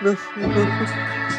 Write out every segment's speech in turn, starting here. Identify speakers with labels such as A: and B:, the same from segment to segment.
A: Não, não.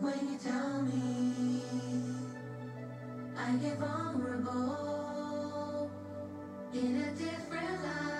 B: when you tell me I get vulnerable in a different light.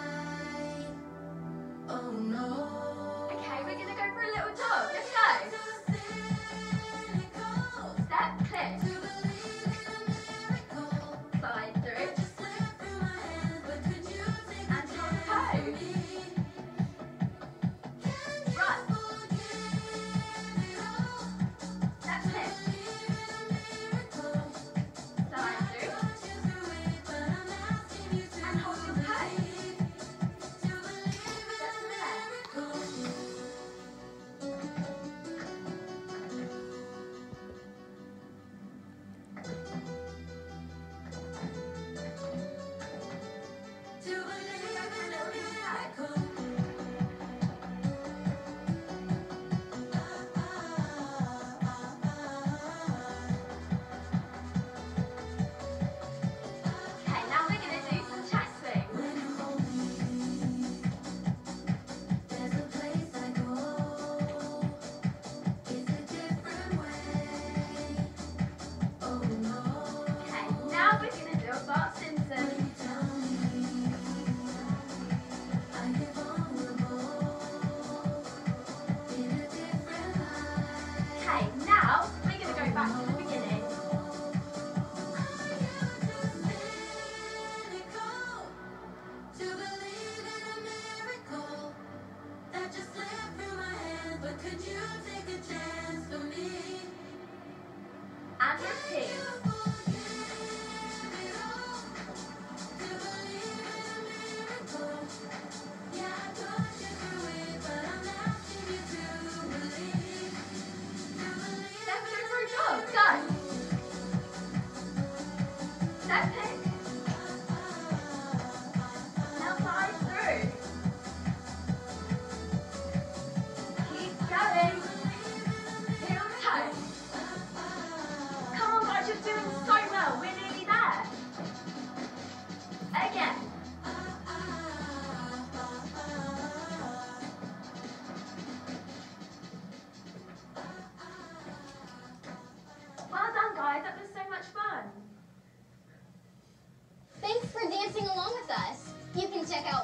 C: not.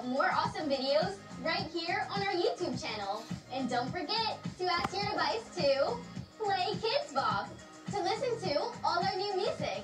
C: more awesome videos right here on our YouTube channel. And don't forget to ask your device to play Kidz Bop to listen to all our new music.